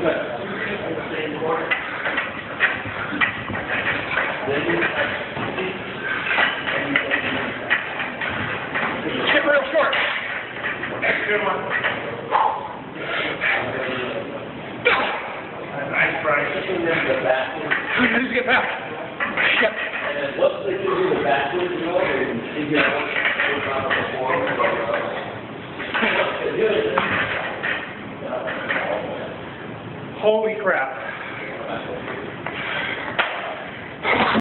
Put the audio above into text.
Get real short. That's a good one. Nice, the backward, Who's get back? Shit. they give you the backward, you Holy crap.